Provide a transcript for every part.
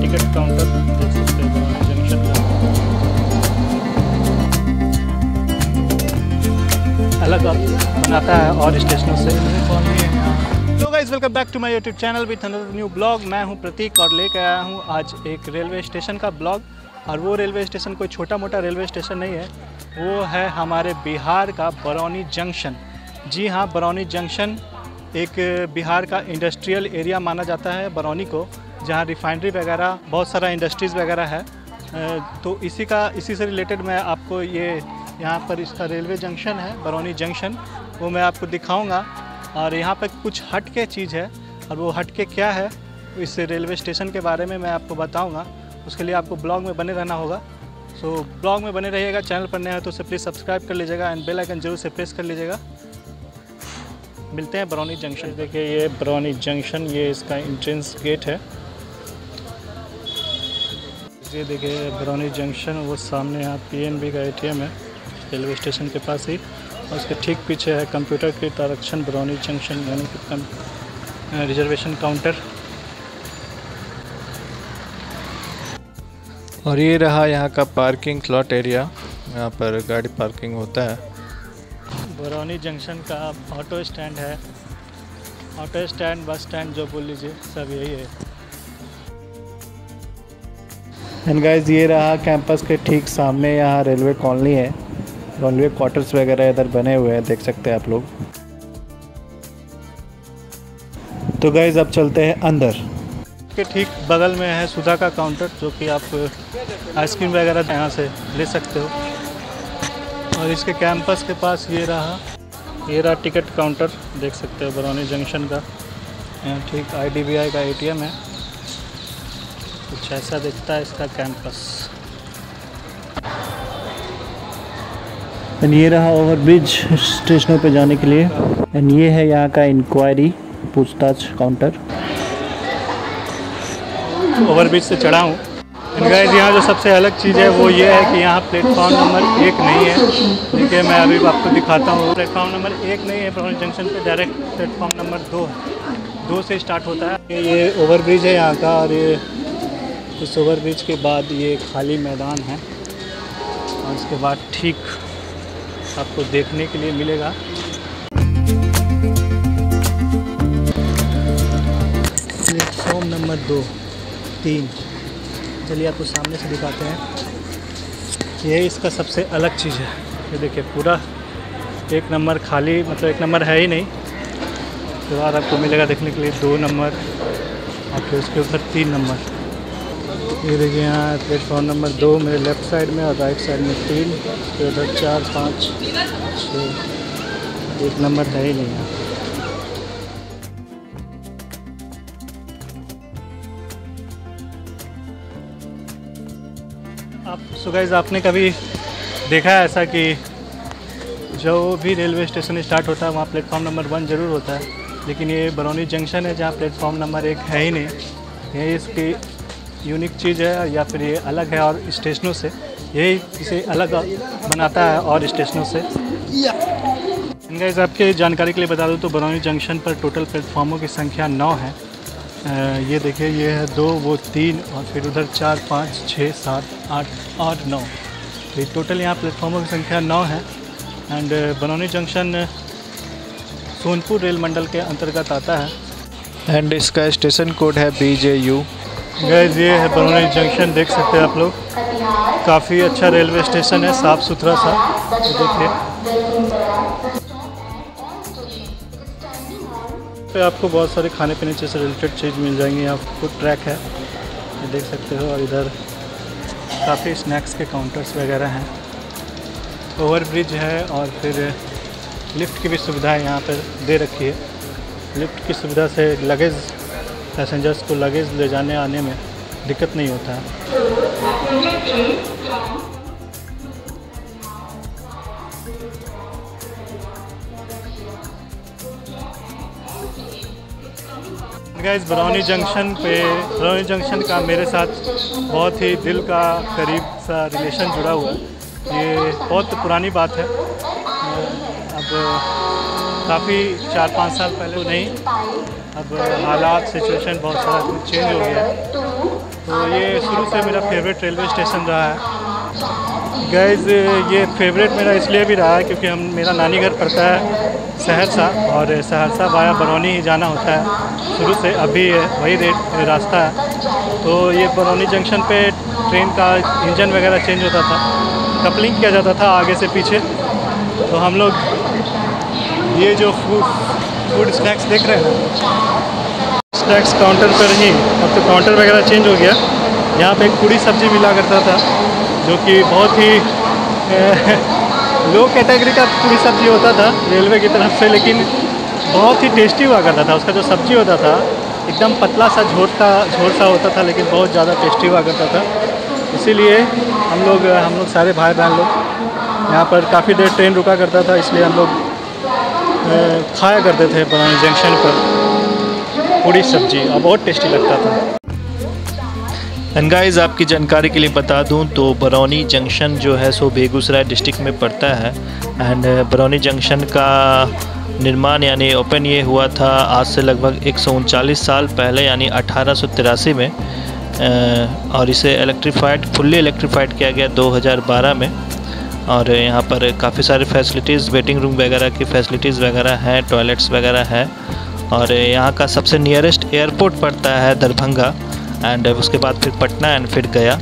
Ticket counter देख सकते हैं जंक्शन अलग बनाता है और स्टेशनों से। Guys welcome back to my YouTube channel with another new blog मैं हूँ प्रतीक और लेकर आया हूँ आज एक रेलवे स्टेशन का ब्लॉग और वो रेलवे स्टेशन कोई छोटा मोटा रेलवे स्टेशन नहीं है। वो है हमारे बिहार का बरौनी जंक्शन जी हाँ बरौनी जंक्शन एक बिहार का इंडस्ट्रियल एरिया माना जाता है बरौनी को। जहाँ रिफाइनरी वगैरह, बहुत सारा इंडस्ट्रीज़ वगैरह है तो इसी का, इसी से रिलेटेड मैं आपको ये यहाँ पर इसका रेलवे जंक्शन है, बरौनी जंक्शन वो मैं आपको दिखाऊँगा। और यहाँ पर कुछ हट के चीज़ है, और वो हट के क्या है, इस रेलवे स्टेशन के बारे में मैं आपको बताऊँगा। उसके लिए आपको ब्लॉग में बने रहना होगा। सो ब्लॉग में बने रहिएगा चैनल पर नया है तो उसे प्लीज़ सब्सक्राइब कर लीजिएगा एंड बेल आइकन ज़रूर से प्रेस कर लीजिएगा। मिलते हैं बरौनी जंक्शन देखिए, ये बरौनी जंक्शन ये इसका एंट्रेंस गेट है। ये देखिए, बरौनी जंक्शन, वो सामने यहाँ पीएनबी का एटीएम है, रेलवे स्टेशन के पास ही। और उसके ठीक पीछे है कंप्यूटर कृत आरक्षण बरौनी जंक्शन, यानी कि रिजर्वेशन काउंटर। और ये रहा यहाँ का पार्किंग स्लॉट एरिया, यहाँ पर गाड़ी पार्किंग होता है। बरौनी जंक्शन का ऑटो स्टैंड है। ऑटो स्टैंड, बस स्टैंड, जो बोल लीजिए, सब यही है। एंड गाइस ये रहा कैंपस के ठीक सामने यहाँ रेलवे कॉलोनी है। रेलवे क्वार्टर्स वगैरह इधर बने हुए हैं, देख सकते हैं आप लोग। तो गाइस अब चलते हैं अंदर। के ठीक बगल में है सुधा का काउंटर जो कि आप आइसक्रीम वगैरह यहाँ से ले सकते हो। और इसके कैंपस के पास ये रहा ये रहा टिकट काउंटर देख सकते हो, बरौनी जंक्शन का। ठीक आईडीबीआई का एटीएम है। कुछ ऐसा दिखता है इसका कैंपस एंड ये रहा ओवरब्रिज स्टेशनों पे जाने के लिए। एंड ये है यहाँ का इंक्वायरी पूछताछ काउंटर ओवरब्रिज से चढ़ा हूँ। गाइस यहाँ जो सबसे अलग चीज़ है वो ये है कि यहाँ प्लेटफॉर्म नंबर एक नहीं है। देखिए मैं अभी आपको दिखाता हूँ। प्लेटफॉर्म नंबर एक नहीं है बरौनी जंक्शन पे डायरेक्ट प्लेटफॉर्म नंबर दो है। दो से स्टार्ट होता है। ये ओवरब्रिज है यहाँ का और ये इस ओवरब्रिज के बाद ये खाली मैदान है और उसके बाद ठीक आपको देखने के लिए मिलेगा। प्लेटफॉर्म नंबर दो, तीन। चलिए आपको सामने से दिखाते हैं। ये इसका सबसे अलग चीज़ है। ये देखिए, पूरा एक नंबर खाली मतलब एक नंबर है ही नहीं। उसके बाद आपको मिलेगा देखने के लिए दो नंबर, और फिर उसके ऊपर तीन नंबर। ये देखिए यहाँ प्लेटफॉर्म नंबर दो मेरे लेफ़्ट साइड में और राइट साइड में तीन फिर उधर चार, पाँच छः एक नंबर है ही नहीं यहाँ। आप सुगाइज आपने कभी देखा है ऐसा कि जो भी रेलवे स्टेशन स्टार्ट होता है, वहाँ प्लेटफॉर्म नंबर वन ज़रूर होता है, लेकिन ये बरौनी जंक्शन है जहाँ प्लेटफॉर्म नंबर एक है ही नहीं। ये इसकी यूनिक चीज़ है या फिर ये अलग है और स्टेशनों से, यही इसे अलग बनाता है और स्टेशनों से। आपके जानकारी के लिए बता दूँ तो बरौनी जंक्शन पर टोटल प्लेटफॉर्मों की संख्या नौ है। ये देखिए, ये है दो, वो तीन और फिर उधर चार, पाँच, छः, सात, आठ और नौ। तो ये टोटल यहाँ प्लेटफॉर्मों की संख्या नौ है। And Barauni junction Sonpur rail मंडल के अंतर्गत आता है। एंड इसका स्टेशन कोड है बी जे यू गैस, ये है बरौनी जंक्शन, देख सकते हैं आप लोग। काफ़ी अच्छा रेलवे स्टेशन है, साफ़ सुथरा सा देखिए। पे आपको बहुत सारे खाने पीने से रिलेटेड चीज़ मिल जाएँगी, यहाँ फ़ूड ट्रैक है, ये देख सकते हो, और इधर काफ़ी स्नैक्स के काउंटर्स वगैरह हैं। ओवर ब्रिज है, और फिर लिफ्ट की भी सुविधाएँ यहाँ पर दे रखी है। लिफ्ट की सुविधा से लगेज पैसेंजर्स को लगेज ले जाने, आने में दिक्कत नहीं होता। है गाइस बरौनी जंक्शन पे बरौनी जंक्शन का मेरे साथ बहुत ही दिल का करीब सा रिलेशन जुड़ा हुआ है। ये बहुत पुरानी बात है। अब काफ़ी चार पाँच साल पहले तो नहीं। अब हालात सिचुएशन बहुत सारा चेंज हो गया। तो ये शुरू से मेरा फेवरेट रेलवे स्टेशन रहा है। गैज़ ये फेवरेट मेरा इसलिए भी रहा है क्योंकि हम, मेरा नानी घर पड़ता है सहरसा और सहरसा वाया बरौनी ही जाना होता है। शुरू से अभी वही रेट रास्ता है। तो ये बरौनी जंक्शन पे ट्रेन का इंजन वगैरह चेंज होता था। कपलिंग किया जाता था आगे से पीछे। तो हम लोग ये जो फ़ूड फ़ूड स्नैक्स देख रहे हैं स्नैक्स काउंटर पर ही, अब तो काउंटर वगैरह चेंज हो गया। यहाँ पे एक पूरी सब्ज़ी मिला करता था, जो कि बहुत ही लो कैटेगरी का पूरी सब्ज़ी होता था रेलवे की तरफ़ से, लेकिन बहुत ही टेस्टी हुआ करता था। उसका जो सब्ज़ी होता था, एकदम पतला सा झोट सा होता था, लेकिन बहुत ज़्यादा टेस्टी हुआ करता था। इसीलिए हम लोग हम लोग सारे भाई बहन लोग, यहाँ पर काफ़ी देर ट्रेन रुका करता था, इसलिए हम लोग खाया करते थे बनानी जंक्शन पर। पूरी सब्ज़ी। और बहुत टेस्टी लगता था। गाइस आपकी जानकारी के लिए बता दूँ तो बरौनी जंक्शन जो है, सो बेगूसराय डिस्ट्रिक्ट में पड़ता है। एंड बरौनी जंक्शन का निर्माण यानी ओपन ये हुआ था आज से लगभग एक साल पहले, यानी अठारह सौ तिरासी में। और इसे इलेक्ट्रीफाइड फुल्ली इलेक्ट्रीफाइड किया गया 2012 में। और यहाँ पर काफ़ी सारे फैसिलिटीज़ वेटिंग रूम वगैरह की फैसिलिटीज़ वगैरह हैं टॉयलेट्स वगैरह हैं। और यहाँ का सबसे नियरेस्ट एयरपोर्ट पड़ता है दरभंगा एंड उसके बाद फिर पटना एंड फिर गया।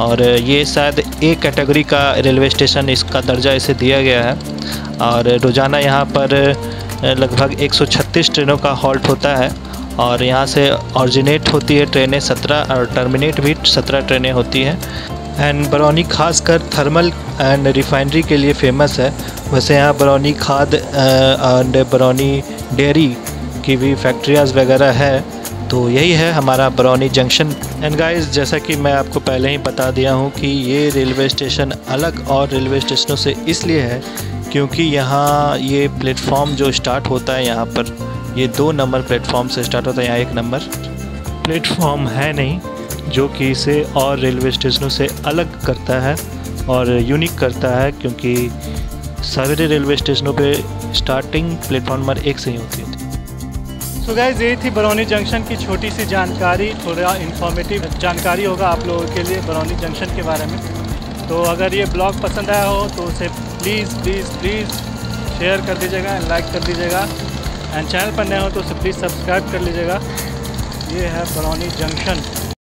और ये शायद ए कैटेगरी का रेलवे स्टेशन इसका दर्जा इसे दिया गया है। और रोज़ाना यहाँ पर लगभग 136 ट्रेनों का हॉल्ट होता है। और यहाँ से ऑरिजिनेट होती है ट्रेनें 17 और टर्मिनेट भी 17 ट्रेनें होती हैं। एंड बरौनी खासकर थर्मल एंड रिफाइनरी के लिए फ़ेमस है। वैसे यहाँ बरौनी खाद एंड बरौनी डेयरी की भी फैक्ट्रियाज़ वगैरह है। तो यही है हमारा बरौनी जंक्शन एंड गाइस जैसा कि मैं आपको पहले ही बता दिया हूँ कि ये रेलवे स्टेशन अलग और रेलवे स्टेशनों से इसलिए है क्योंकि यहाँ ये प्लेटफॉर्म जो स्टार्ट होता है यहाँ पर, ये दो नंबर प्लेटफॉर्म से स्टार्ट होता है, यहाँ एक नंबर प्लेटफॉर्म है नहीं। जो कि इसे और रेलवे स्टेशनों से अलग करता है और यूनिक करता है क्योंकि सवेरे रेलवे स्टेशनों पे स्टार्टिंग प्लेटफॉर्म नंबर एक से ही होती है। सो so यही थी बरौनी जंक्शन की छोटी सी जानकारी। थोड़ा इन्फॉर्मेटिव जानकारी होगा आप लोगों के लिए बरौनी जंक्शन के बारे में। तो अगर ये ब्लॉग पसंद आया हो तो उसे प्लीज़ प्लीज़ प्लीज़ शेयर कर दीजिएगा एंड लाइक कर दीजिएगा। एंड चैनल पर नए हो तो उसे प्लीज़ सब्सक्राइब कर लीजिएगा। ये है बरौनी जंक्शन।